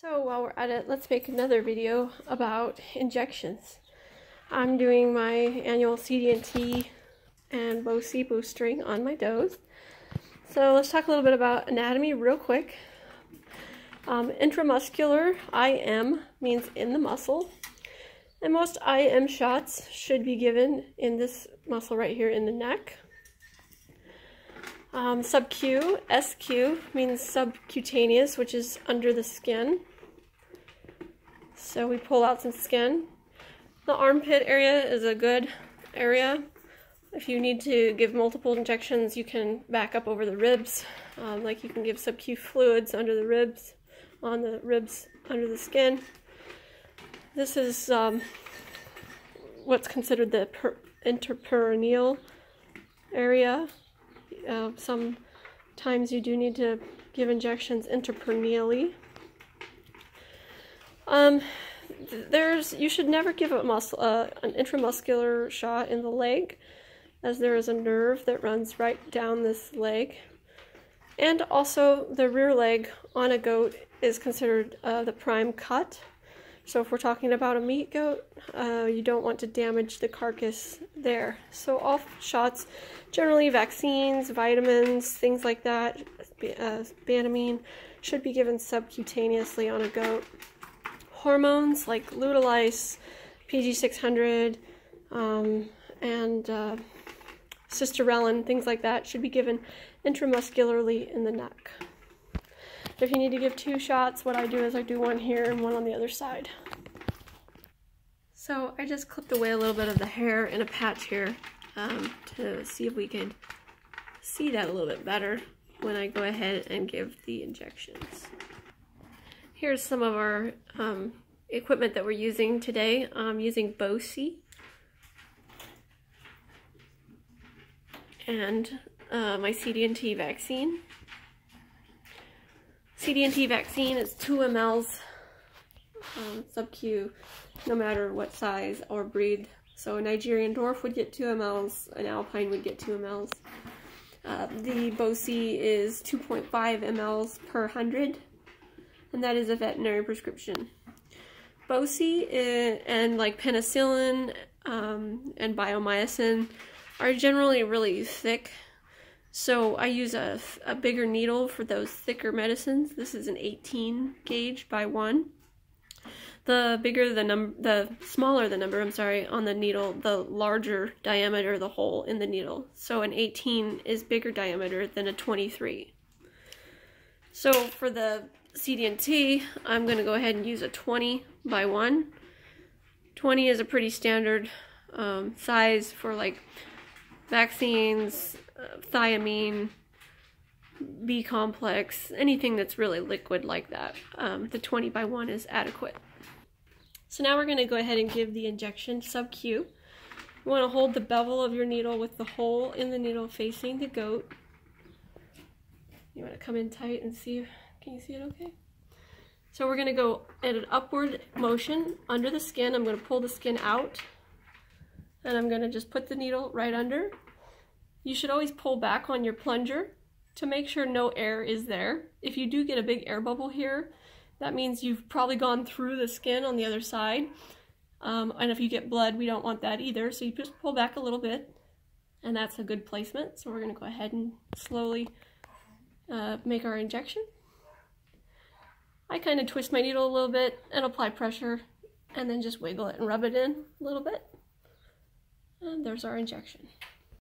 So while we're at it, let's make another video about injections. I'm doing my annual CD&T and BoSe boostering on my does. So let's talk a little bit about anatomy real quick. Um, intramuscular IM means in the muscle. And most IM shots should be given in this muscle right here in the neck. Um, sub-Q, SQ, means subcutaneous, which is under the skin. So we pull out some skin. The armpit area is a good area. If you need to give multiple injections, you can back up over the ribs. Um, like you can give sub-Q fluids under the ribs, on the ribs under the skin. This is um, what's considered the interperoneal area. Uh, sometimes you do need to give injections interperoneally. Um, there's you should never give a muscle uh, an intramuscular shot in the leg, as there is a nerve that runs right down this leg, and also the rear leg on a goat is considered uh, the prime cut. So if we're talking about a meat goat, uh, you don't want to damage the carcass there. So all shots, generally vaccines, vitamins, things like that, uh, banamine, should be given subcutaneously on a goat. Hormones like Lutalyse, PG600, um, and uh, Cystorelin, things like that, should be given intramuscularly in the neck. If you need to give two shots, what I do is I do one here and one on the other side. So I just clipped away a little bit of the hair in a patch here um, to see if we can see that a little bit better when I go ahead and give the injections. Here's some of our um, equipment that we're using today. I'm using BoSe and uh, my CD&T vaccine. CD&T vaccine is 2 mLs um, sub-Q, no matter what size or breed. So a Nigerian dwarf would get 2 mLs, an Alpine would get 2 mLs. Uh, the BoSe is 2.5 mLs per 100, and that is a veterinary prescription. BoSe eh, and like penicillin um, and biomycin are generally really thick so I use a, a bigger needle for those thicker medicines. This is an 18 gauge by 1. The bigger the number, the smaller the number, I'm sorry, on the needle, the larger diameter the hole in the needle. So an 18 is bigger diameter than a 23. So for the CD&T, I'm going to go ahead and use a 20 by 1. 20 is a pretty standard um, size for like vaccines, uh, thiamine, B complex, anything that's really liquid like that. Um, the 20 by 1 is adequate. So now we're going to go ahead and give the injection sub-Q. You want to hold the bevel of your needle with the hole in the needle facing the goat. You want to come in tight and see, can you see it okay? So we're going to go at an upward motion under the skin. I'm going to pull the skin out and I'm going to just put the needle right under. You should always pull back on your plunger to make sure no air is there. If you do get a big air bubble here, that means you've probably gone through the skin on the other side. Um, and if you get blood, we don't want that either. So you just pull back a little bit and that's a good placement. So we're gonna go ahead and slowly uh, make our injection. I kind of twist my needle a little bit and apply pressure and then just wiggle it and rub it in a little bit. And there's our injection.